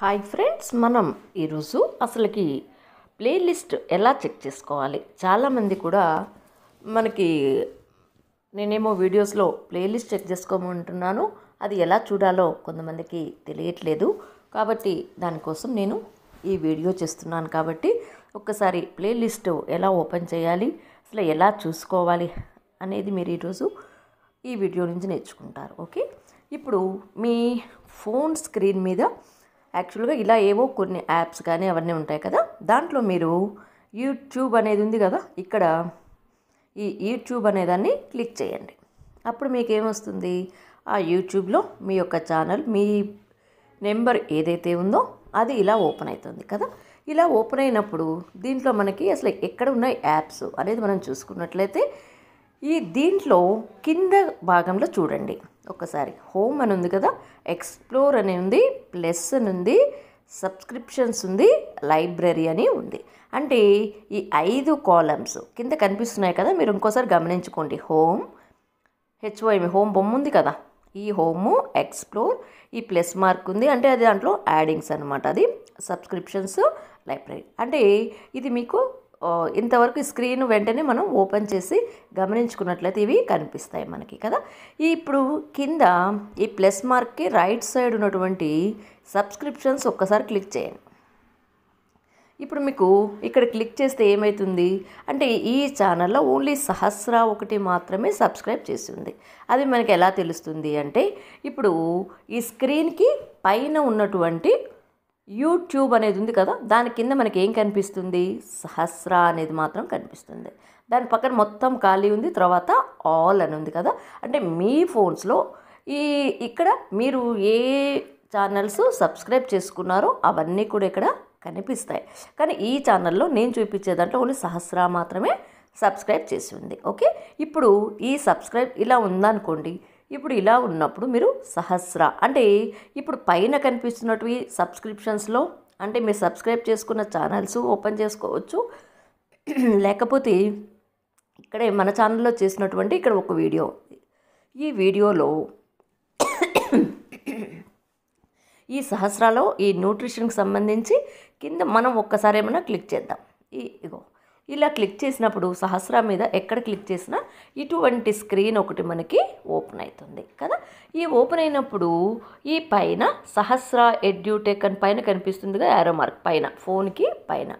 Hi friends మనం ఈరోజు అసలుకి ప్లేలిస్ట్ ఎలా చెక్ చేసుకోవాలి? చాలామంది కూడా మనకి నేనేమో వీడియోస్లో ప్లేలిస్ట్ చెక్ చేసుకోమంటున్నాను. అది ఎలా చూడాలో కొంతమందికి తెలియట్లేదు. కాబట్టి దానికోసం నేను ఈ వీడియో చేస్తున్నాను కాబట్టి ఒక్కసారి ప్లేలిస్ట్ ఎలా ఓపెన్ చేయాలి అసలు ఎలా చూసుకోవాలి అనేది మీరు ఈరోజు ఈ వీడియో నుంచి నేర్చుకుంటారు. ఓకే? ఇప్పుడు మీ ఫోన్ స్క్రీన్ మీద యాక్చువల్గా ఇలా ఏవో కొన్ని యాప్స్ కానీ అవన్నీ ఉంటాయి కదా. దాంట్లో మీరు యూట్యూబ్ అనేది ఉంది కదా. ఇక్కడ ఈ యూట్యూబ్ అనేదాన్ని క్లిక్ చేయండి. అప్పుడు మీకు ఏమొస్తుంది ఆ యూట్యూబ్లో మీ యొక్క ఛానల్ మీ నెంబర్ ఏదైతే ఉందో అది ఇలా ఓపెన్ అవుతుంది కదా. ఇలా ఓపెన్ అయినప్పుడు దీంట్లో మనకి అసలు ఎక్కడ ఉన్నాయి యాప్స్ అనేది మనం చూసుకున్నట్లయితే ఈ దీంట్లో కింద భాగంలో చూడండి. ఒకసారి హోమ్ అని ఉంది కదా ఎక్స్ప్లోర్ అని ఉంది ప్లస్ అని ఉంది సబ్స్క్రిప్షన్స్ ఉంది లైబ్రరీ అని ఉంది. అంటే ఈ ఐదు కాలమ్స్ కింద కనిపిస్తున్నాయి కదా మీరు ఇంకోసారి గమనించుకోండి. హోమ్ హెచ్ఓఎం హోమ్ బొమ్మ ఉంది కదా ఈ హోము ఎక్స్ప్లోర్ ఈ ప్లస్ మార్క్ ఉంది. అంటే అది దాంట్లో యాడింగ్స్ అనమాట అది సబ్స్క్రిప్షన్స్ లైబ్రరీ. అంటే ఇది మీకు ఇంతవరకు స్క్రీన్ వెంటనే మనం ఓపెన్ చేసి గమనించుకున్నట్లయితే ఇవి కనిపిస్తాయి మనకి కదా? ఇప్పుడు కింద ఈ ప్లస్ మార్క్కి రైట్ సైడ్ ఉన్నటువంటి సబ్స్క్రిప్షన్స్ ఒక్కసారి క్లిక్ చేయండి. ఇప్పుడు మీకు ఇక్కడ క్లిక్ చేస్తే ఏమవుతుంది అంటే ఈ ఛానల్లో ఓన్లీ సహస్ర ఒకటి మాత్రమే సబ్స్క్రైబ్ చేసి ఉంది. అది మనకి ఎలా తెలుస్తుంది అంటే ఇప్పుడు ఈ స్క్రీన్కి పైన ఉన్నటువంటి యూట్యూబ్ అనేది ఉంది కదా దాని కింద మనకి ఏం కనిపిస్తుంది? సహస్ర అనేది మాత్రం కనిపిస్తుంది. దాని పక్కన మొత్తం ఖాళీ ఉంది తర్వాత ఆల్ అని ఉంది కదా. అంటే మీ ఫోన్స్లో ఈ ఇక్కడ మీరు ఏ ఛానల్స్ సబ్స్క్రైబ్ చేసుకున్నారో అవన్నీ కూడా ఇక్కడ కనిపిస్తాయి. కానీ ఈ ఛానల్లో నేను చూపించే దాంట్లో ఓన్లీ సహస్ర మాత్రమే సబ్స్క్రైబ్ చేసి ఉంది. ఓకే? ఇప్పుడు ఈ సబ్స్క్రైబ్ ఇలా ఉందనుకోండి ఇప్పుడు ఇలా ఉన్నప్పుడు మీరు సహస్ర అంటే ఇప్పుడు పైన కనిపిస్తున్నటివి సబ్స్క్రిప్షన్స్లో అంటే మీరు సబ్స్క్రైబ్ చేసుకున్న ఛానల్స్ ఓపెన్ చేసుకోవచ్చు. లేకపోతే ఇక్కడే మన ఛానల్లో చేసినటువంటి ఇక్కడ ఒక వీడియో. ఈ వీడియోలో ఈ సహస్రాలో ఈ న్యూట్రిషన్కి సంబంధించి కింద మనం ఒక్కసారి ఏమైనా క్లిక్ చేద్దాం. ఈ ఇగో. ఇలా క్లిక్ చేసినప్పుడు సహస్ర మీద ఎక్కడ క్లిక్ చేసినా ఇటువంటి స్క్రీన్ ఒకటి మనకి ఓపెన్ అవుతుంది కదా? ఈ ఓపెన్ అయినప్పుడు ఈ పైన సహస్ర ఎడ్యూటెక్ అని పైన కనిపిస్తుందిగా యారో మార్క్ పైన ఫోన్కి పైన.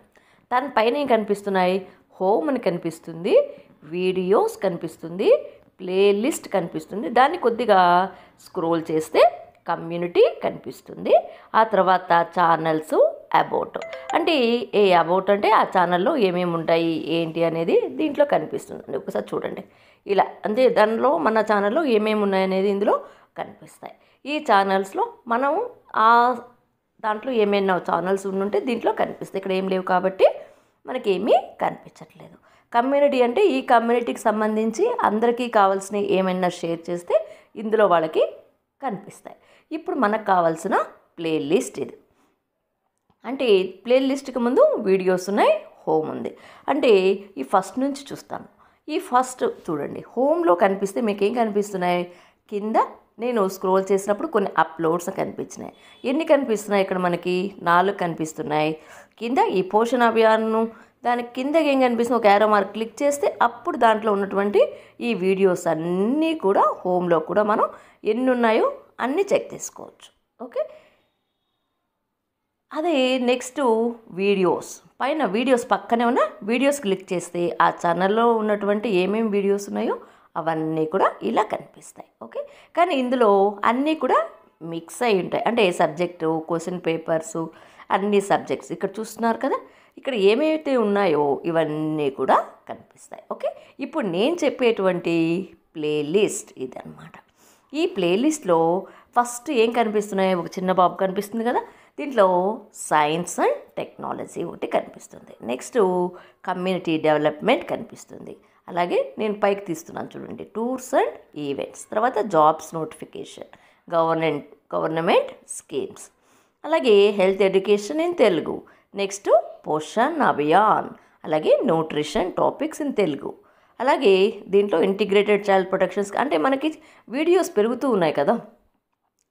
దాని పైన ఏం కనిపిస్తున్నాయి? హోమ్ అని కనిపిస్తుంది వీడియోస్ కనిపిస్తుంది ప్లేలిస్ట్ కనిపిస్తుంది. దాన్ని కొద్దిగా స్క్రోల్ చేస్తే కమ్యూనిటీ కనిపిస్తుంది. ఆ తర్వాత ఛానల్స్ అబౌట్ అంటే ఏ అబౌట్ అంటే ఆ ఛానల్లో ఏమేమి ఉంటాయి ఏంటి అనేది దీంట్లో కనిపిస్తుంది. ఒకసారి చూడండి. ఇలా అంటే దానిలో మన ఛానల్లో ఏమేమి ఉన్నాయనేది ఇందులో కనిపిస్తాయి. ఈ ఛానల్స్లో మనం ఆ దాంట్లో ఏమైనా ఛానల్స్ ఉంటే దీంట్లో కనిపిస్తాయి. ఇక్కడ ఏం లేవు కాబట్టి మనకి ఏమీ కనిపించట్లేదు. కమ్యూనిటీ అంటే ఈ కమ్యూనిటీకి సంబంధించి అందరికీ కావాల్సినవి ఏమైనా షేర్ చేస్తే ఇందులో వాళ్ళకి కనిపిస్తాయి. ఇప్పుడు మనకు కావాల్సిన ప్లేలిస్ట్ ఇది. అంటే ప్లేలిస్ట్కి ముందు వీడియోస్ ఉన్నాయి హోమ్ ఉంది. అంటే ఈ ఫస్ట్ నుంచి చూస్తాను. ఈ ఫస్ట్ చూడండి హోమ్లో కనిపిస్తే మీకు ఏం కనిపిస్తున్నాయి? కింద నేను స్క్రోల్ చేసినప్పుడు కొన్ని అప్లోడ్స్ కనిపించినాయి. ఎన్ని కనిపిస్తున్నాయి? ఇక్కడ మనకి నాలుగు కనిపిస్తున్నాయి. కింద ఈ పోషణ అభియాన్ను దాని కింద ఏం కనిపిస్తుంది? ఒక యారో మార్క్ క్లిక్ చేస్తే అప్పుడు దాంట్లో ఉన్నటువంటి ఈ వీడియోస్ అన్నీ కూడా హోమ్లో కూడా మనం ఎన్ని ఉన్నాయో అన్నీ చెక్ చేసుకోవచ్చు. ఓకే? అదే నెక్స్ట్ వీడియోస్ పైన వీడియోస్ పక్కనే ఉన్న వీడియోస్ క్లిక్ చేస్తే ఆ ఛానల్లో ఉన్నటువంటి ఏమేమి వీడియోస్ ఉన్నాయో అవన్నీ కూడా ఇలా కనిపిస్తాయి. ఓకే కానీ ఇందులో అన్నీ కూడా మిక్స్ అయి ఉంటాయి. అంటే సబ్జెక్టు క్వశ్చన్ పేపర్స్ అన్ని సబ్జెక్ట్స్ ఇక్కడ చూస్తున్నారు కదా? ఇక్కడ ఏమైతే ఉన్నాయో ఇవన్నీ కూడా కనిపిస్తాయి. ఓకే ఇప్పుడు నేను చెప్పేటువంటి ప్లేలిస్ట్ ఇదన్నమాట. ఈ ప్లేలిస్ట్లో ఫస్ట్ ఏం కనిపిస్తున్నాయో? ఒక చిన్న బాబు కనిపిస్తుంది కదా? దీంట్లో సైన్స్ అండ్ టెక్నాలజీ ఒకటి కనిపిస్తుంది. నెక్స్ట్ కమ్యూనిటీ డెవలప్మెంట్ కనిపిస్తుంది. అలాగే నేను పైకి తీస్తున్నాను చూడండి. టూర్స్ అండ్ ఈవెంట్స్ తర్వాత jobs notification government government schemes అలాగే health education in Telugu next Poshan Abhiyan. అలాగే న్యూట్రిషన్ టాపిక్స్ ఇన్ తెలుగు అలాగే దీంట్లో ఇంటిగ్రేటెడ్ చైల్డ్ ప్రొటెక్షన్స్ అంటే మనకి వీడియోస్ పెరుగుతూ ఉన్నాయి కదా.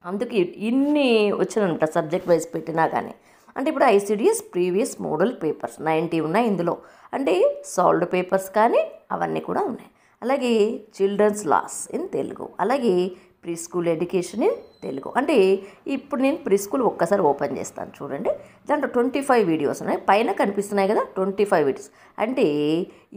అందుకే ఇన్ని వచ్చినమాట సబ్జెక్ట్ వైజ్ పెట్టినా కానీ. అంటే ఇప్పుడు ICDS previous model papers ninety ఉన్నాయి ఇందులో. అంటే సాల్వ్డ్ పేపర్స్ కానీ అవన్నీ కూడా ఉన్నాయి. అలాగే చిల్డ్రన్స్ లాస్ ఇన్ తెలుగు. అలాగే pre school education in Telugu. అంటే ఇప్పుడు నేను ప్రీ స్కూల్ ఒక్కసారి ఓపెన్ చేస్తాను చూడండి. దాంట్లో ట్వంటీ ఫైవ్ వీడియోస్ ఉన్నాయి. పైన కనిపిస్తున్నాయి కదా ట్వంటీ ఫైవ్ వీడియోస్. అంటే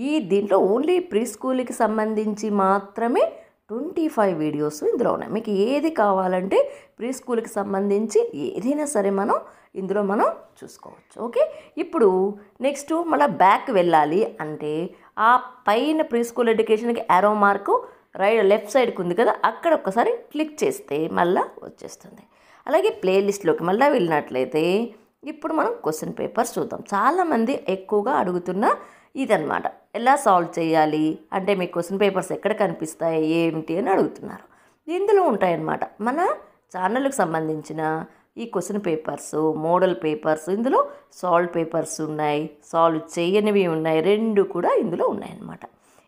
ఈ దీంట్లో ఓన్లీ ప్రీ స్కూల్కి సంబంధించి మాత్రమే ట్వంటీ ఫైవ్ వీడియోస్ ఇందులో ఉన్నాయి. మీకు ఏది కావాలంటే ప్రీ స్కూల్కి సంబంధించి ఏదైనా సరే మనం ఇందులో మనం చూసుకోవచ్చు. ఓకే? ఇప్పుడు నెక్స్ట్ మళ్ళీ బ్యాక్ వెళ్ళాలి అంటే ఆ పైన ప్రీ స్కూల్ ఎడ్యుకేషన్కి యారో మార్కు రైట్ లెఫ్ట్ సైడ్కి ఉంది కదా అక్కడ ఒక్కసారి క్లిక్ చేస్తే మళ్ళీ వచ్చేస్తుంది. అలాగే ప్లేలిస్ట్లోకి మళ్ళీ వెళ్ళినట్లయితే ఇప్పుడు మనం క్వశ్చన్ పేపర్స్ చూద్దాం. చాలామంది ఎక్కువగా అడుగుతున్న ఇదనమాట ఎలా సాల్వ్ చేయాలి? అంటే మీ క్వశ్చన్ పేపర్స్ ఎక్కడ కనిపిస్తాయి? ఏమిటి అని అడుగుతున్నారు. ఇందులో ఉంటాయన్నమాట. మన ఛానల్కి సంబంధించిన ఈ క్వశ్చన్ పేపర్స్ మోడల్ పేపర్స్ ఇందులో సాల్వ్ పేపర్స్ ఉన్నాయి. సాల్వ్ చేయనివి ఉన్నాయి. రెండు కూడా ఇందులో ఉన్నాయన్నమాట.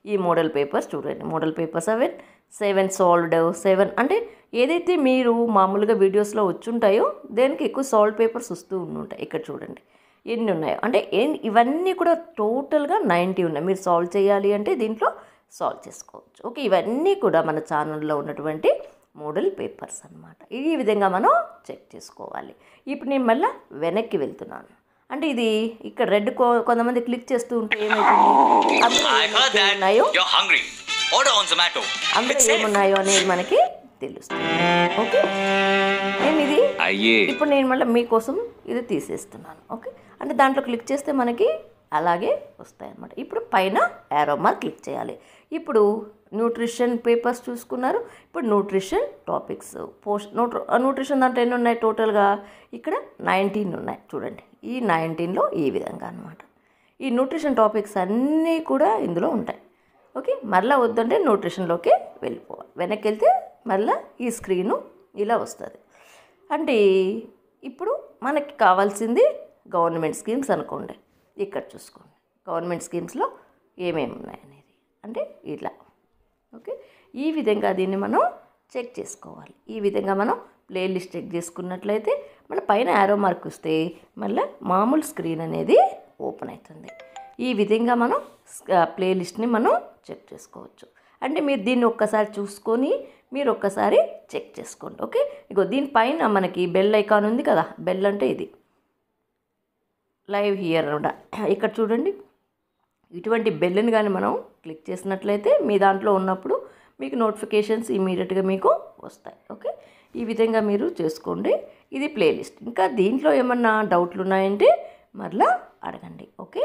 ఈ మోడల్ పేపర్స్ చూడండి. Model paper seven seven solved seven అంటే ఏదైతే మీరు మామూలుగా వీడియోస్లో వచ్చుంటాయో దేనికి ఎక్కువ సాల్వ్ పేపర్స్ వస్తూ ఉంటాయి ఇక్కడ చూడండి. ఎన్ని ఉన్నాయో? అంటే ఇవన్నీ కూడా టోటల్గా నైంటీ ఉన్నాయి. మీరు సాల్వ్ చేయాలి అంటే దీంట్లో సాల్వ్ చేసుకోవచ్చు. ఓకే ఇవన్నీ కూడా మన ఛానల్లో ఉన్నటువంటి మోడల్ పేపర్స్ అన్నమాట. ఈ విధంగా మనం చెక్ చేసుకోవాలి. ఇప్పుడు నేను మళ్ళీ వెనక్కి వెళ్తున్నాను. అంటే ఇది ఇక్కడ రెడ్ కొంతమంది క్లిక్ చేస్తూ ఉంటే ఏమవుతుంది అందులో. ఏమున్నాయో అనేది మనకి తెలుస్తుంది. ఓకే? నేను ఇది ఇప్పుడు నేను మళ్ళీ మీకోసం ఇది తీసేస్తున్నాను. ఓకే? అంటే దాంట్లో క్లిక్ చేస్తే మనకి అలాగే వస్తాయి అన్నమాట ఇప్పుడు పైన యారో మార్క్ క్లిక్ చేయాలి. ఇప్పుడు న్యూట్రిషన్ పేపర్స్ చూసుకున్నారు. ఇప్పుడు న్యూట్రిషన్ టాపిక్స్ పోస్ట్ న్యూట్ర న్యూట్రిషన్ దాంట్లో ఎన్ని ఉన్నాయి టోటల్గా ఇక్కడ నైన్టీన్ ఉన్నాయి. చూడండి. ఈ నైన్టీన్లో ఈ విధంగా అన్నమాట. ఈ న్యూట్రిషన్ టాపిక్స్ అన్నీ కూడా ఇందులో ఉంటాయి. ఓకే? మళ్ళీ వద్దంటే న్యూట్రిషన్లోకి వెళ్ళిపోవాలి. వెనక్కి వెళ్తే మళ్ళీ ఈ స్క్రీను ఇలా వస్తుంది. అంటే ఇప్పుడు మనకి కావాల్సింది గవర్నమెంట్ స్కీమ్స్ అనుకోండి. ఇక్కడ చూసుకోండి. గవర్నమెంట్ స్కీమ్స్లో ఏమేమి ఉన్నాయనేది అంటే ఇలా. ఓకే? ఈ విధంగా దీన్ని మనం చెక్ చేసుకోవాలి. ఈ విధంగా మనం ప్లేలిస్ట్ చెక్ చేసుకున్నట్లయితే మళ్ళీ పైన యారో మార్క్ వస్తే మళ్ళీ మామూలు స్క్రీన్ అనేది ఓపెన్ అవుతుంది. ఈ విధంగా మనం ప్లేలిస్ట్ని మనం చెక్ చేసుకోవచ్చు. అంటే మీరు దీన్ని ఒక్కసారి చూసుకొని మీరు ఒక్కసారి చెక్ చేసుకోండి ఓకే? ఇగో దీనిపైన మనకి బెల్ ఐకాన్ ఉంది కదా బెల్ అంటే ఇది. లైవ్ హియర్ కూడా ఇక్కడ చూడండి. ఇటువంటి బెల్ని కానీ మనం క్లిక్ చేసినట్లయితే మీ దాంట్లో ఉన్నప్పుడు మీకు నోటిఫికేషన్స్ ఇమీడియట్గా మీకు వస్తాయి ఓకే? ఈ విధంగా మీరు చేసుకోండి. ఇది ప్లేలిస్ట్. ఇంకా దీంట్లో ఏమన్నా డౌట్లు ఉన్నాయంటే మరలా అడగండి ఓకే?